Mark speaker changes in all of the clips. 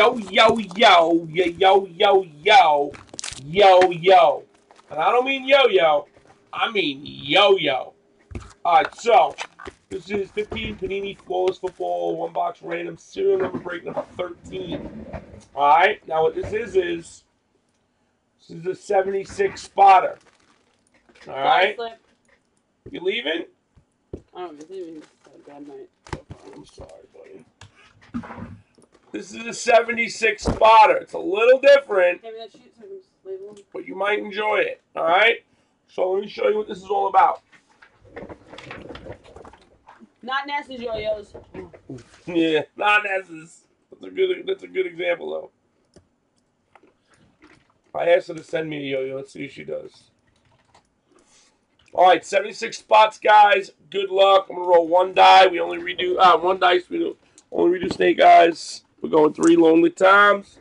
Speaker 1: yo, yo, yo, yo, yo, yo, yo, yo, yo. And I don't mean yo-yo, I mean yo-yo. All right, so this is 15 Panini Flawless Football one box random serial number break number 13. All right, now what this is is this is a 76 spotter. All right, you leaving?
Speaker 2: Oh, even a bad night.
Speaker 1: I'm sorry, buddy. This is a 76 spotter. It's a little different,
Speaker 2: Give me that sheet so I can just label them.
Speaker 1: but you might enjoy it. All right. So let me show you what this is all about.
Speaker 2: Not nasty yo-yos.
Speaker 1: Yeah, not S's. That's a good. That's a good example though. I asked her to send me a yo-yo. Let's see if she does. All right, 76 spots, guys. Good luck. I'm gonna roll one die. We only redo uh, one dice. We do only redo snake eyes. We're going three lonely times.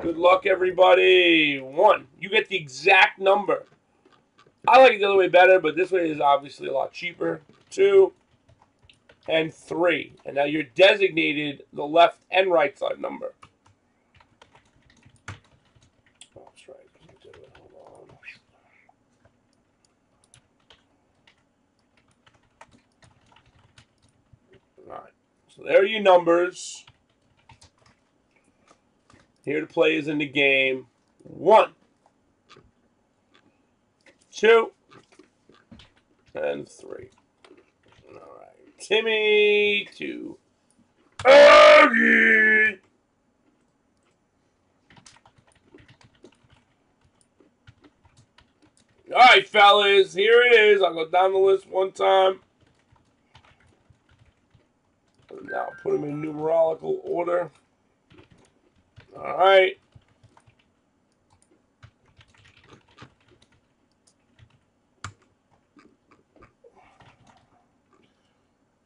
Speaker 1: Good luck, everybody. One. You get the exact number. I like it the other way better, but this way is obviously a lot cheaper. Two and three. And now you're designated the left and right side number. Oh, that's right. All right. So there are your numbers. Here to play is in the game. One, two, and three. All right. Timmy to Augie. All right, fellas, here it is. I'll go down the list one time. Now put them in numerological order. All right.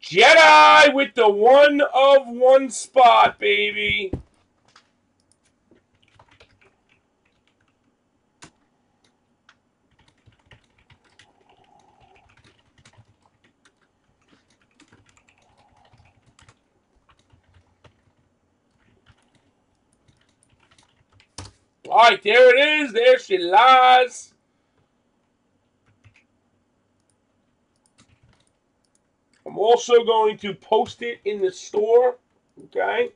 Speaker 1: Jedi with the one of one spot, baby. All right, there it is. There she lies. I'm also going to post it in the store. Okay.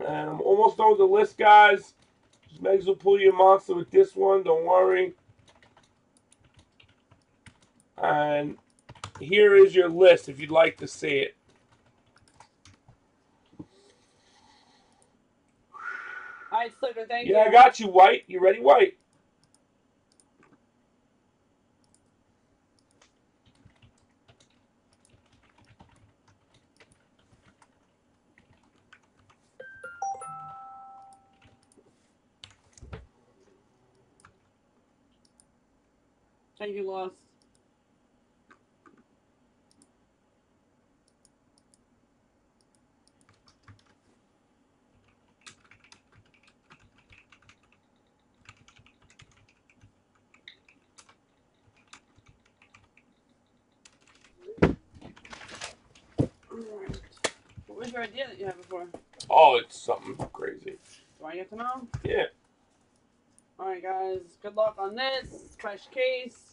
Speaker 1: And I'm almost done with the list, guys. Just may as well pull your monster with this one. Don't worry. And here is your list if you'd like to see it.
Speaker 2: All right, Slipper, thank
Speaker 1: Yeah,
Speaker 2: you.
Speaker 1: I got you, White. You ready, White?
Speaker 2: Thank you, Lost. Alright. What was your idea that you had before?
Speaker 1: Oh, it's something crazy.
Speaker 2: Do I get to know?
Speaker 1: Yeah.
Speaker 2: Alright, guys. Good luck on this. Fresh case.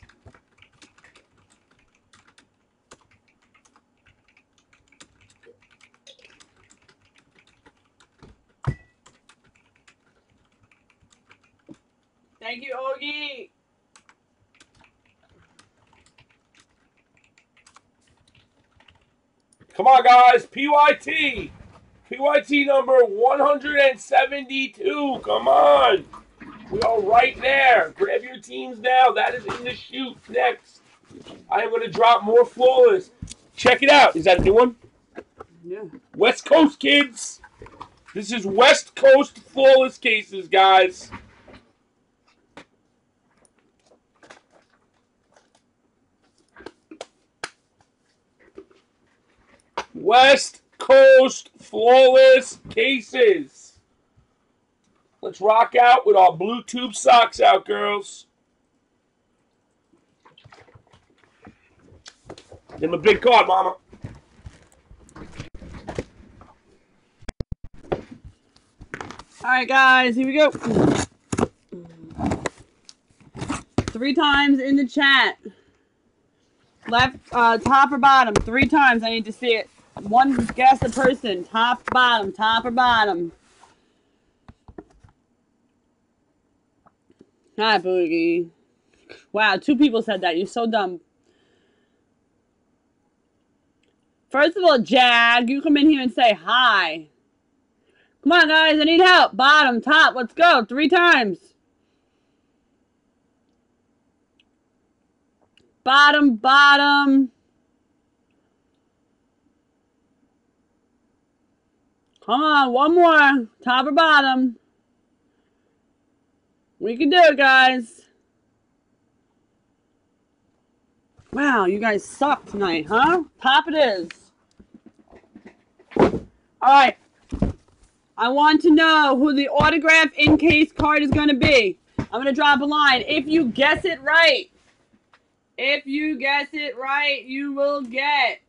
Speaker 2: Thank you, Ogie.
Speaker 1: Come on, guys. PYT. PYT number 172. Come on. We are right there. Grab your teams now. That is in the shoot next. I am going to drop more flawless. Check it out. Is that a new one?
Speaker 2: Yeah.
Speaker 1: West Coast kids. This is West Coast flawless cases, guys. West Coast flawless cases. Let's rock out with our blue tube socks out, girls. Give him a big card, mama.
Speaker 2: Alright, guys, here we go. Three times in the chat. Left, uh, top or bottom. Three times. I need to see it. One guess a person. Top, bottom, top or bottom. Hi, Boogie. Wow, two people said that. You're so dumb. First of all, Jag, you come in here and say hi. Come on, guys. I need help. Bottom, top. Let's go. Three times. Bottom, bottom. Come on, one more. Top or bottom. We can do it, guys. Wow, you guys suck tonight, huh? Top it is. Alright. I want to know who the autograph in case card is going to be. I'm going to drop a line. If you guess it right, if you guess it right, you will get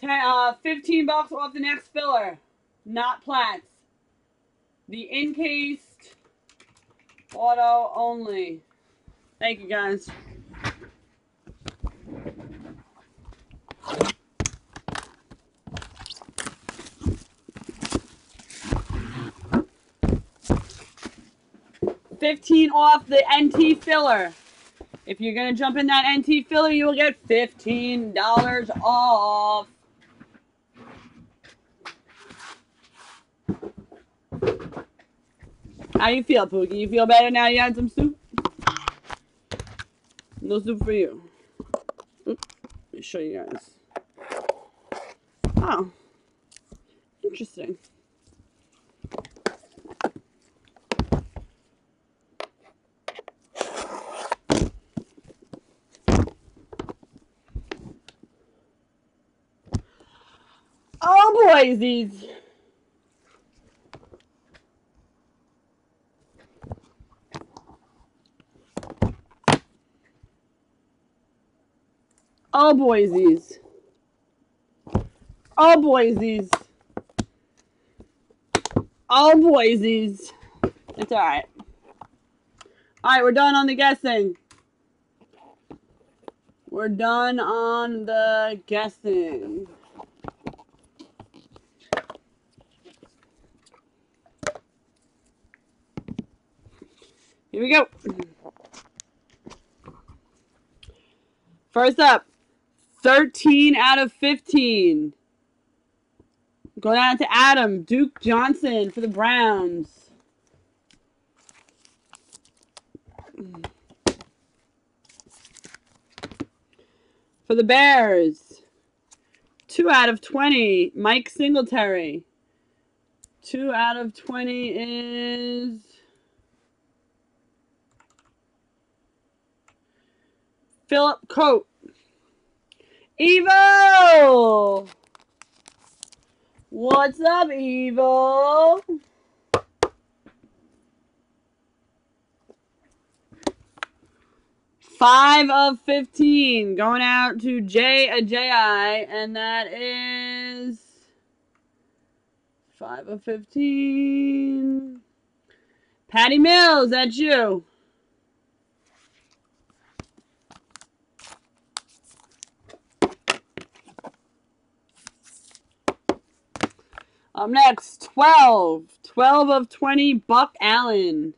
Speaker 2: 10, uh, 15 bucks off the next filler. Not plats. The encased auto only. Thank you guys. Fifteen off the NT filler. If you're gonna jump in that NT filler, you will get fifteen dollars off. How you feel, Pookie? You feel better now you had some soup? No soup for you. Let me show you guys. Oh. Interesting. Oh boy, these. Oh boysies. Oh boysies. Oh boysies. It's alright. Alright, we're done on the guessing. We're done on the guessing. Here we go. First up, 13 out of 15. Going out to Adam, Duke Johnson for the Browns. For the Bears, 2 out of 20, Mike Singletary. 2 out of 20 is... Philip Coat. Evil! What's up, Evil? Five of 15 going out to J a J I, and that is five of 15. Patty Mills, that's you. Up next, 12. 12 of 20, Buck Allen.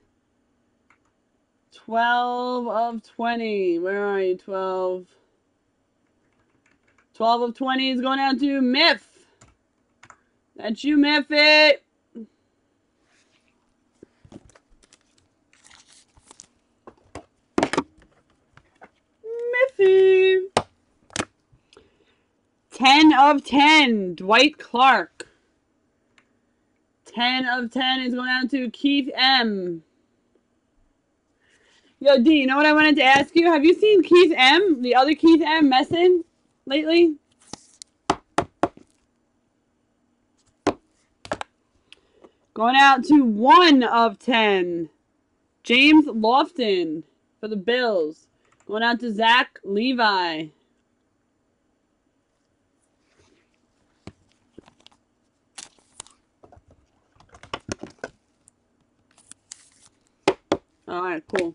Speaker 2: 12 of 20. Where are you, 12? 12 of 20 is going out to Miff. That's you, Miffy. Miffy. 10 of 10, Dwight Clark. 10 of 10 is going out to Keith M. Yo, D, you know what I wanted to ask you? Have you seen Keith M, the other Keith M, messing lately? Going out to 1 of 10. James Lofton for the Bills. Going out to Zach Levi. All right, cool.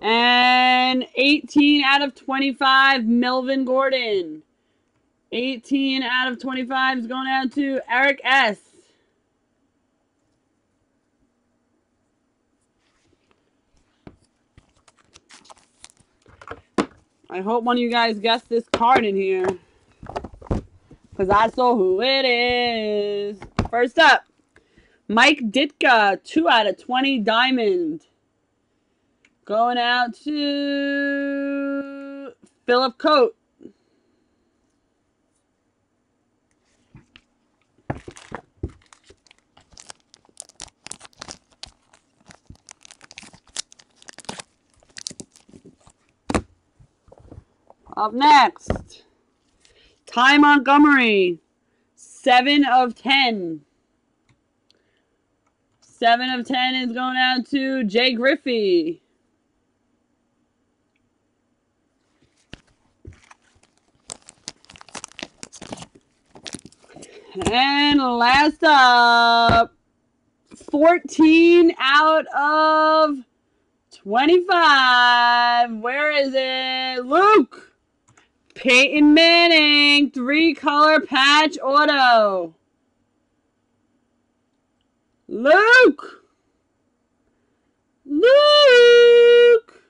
Speaker 2: And 18 out of 25, Melvin Gordon. 18 out of 25 is going out to Eric S. I hope one of you guys guessed this card in here. Because I saw who it is. First up, Mike Ditka, 2 out of 20 diamond. Going out to Philip Coat. Up next, Ty Montgomery, 7 of 10. 7 of 10 is going out to Jay Griffey. And last up, 14 out of 25. Where is it? Luke. Peyton Manning, three color patch auto. Luke. Luke.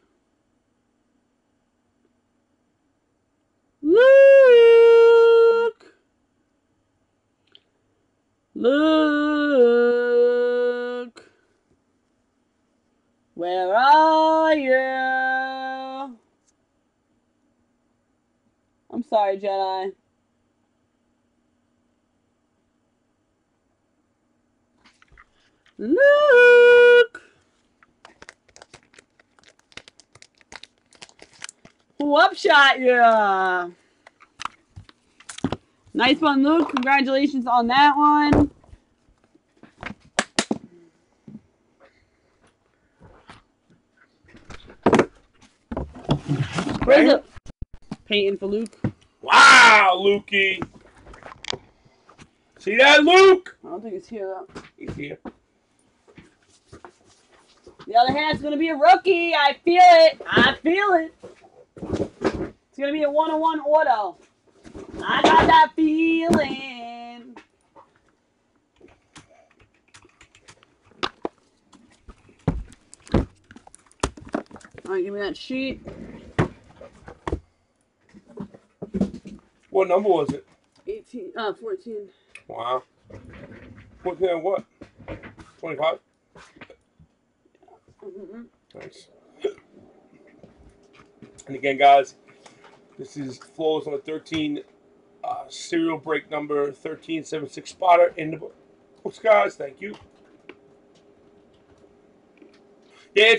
Speaker 2: Luke. Luke. Where are you? I'm sorry, Jedi. Luke! Who upshot you? Nice one, Luke. Congratulations on that one. Where's it? Peyton for Luke.
Speaker 1: Wow, Lukey. See that, Luke?
Speaker 2: I don't think it's here though.
Speaker 1: He's here.
Speaker 2: The other hand's going to be a rookie. I feel it. I feel it. It's going to be a one-on-one auto. I got that feeling. All right, give me that sheet.
Speaker 1: What number was it?
Speaker 2: 18, uh, 14.
Speaker 1: Wow. 14 what? 25?
Speaker 2: Mm-hmm.
Speaker 1: Nice. And again, guys, this is flows on the 13 uh, serial break number 1376 spotter in the books, guys. Thank you. Yeah,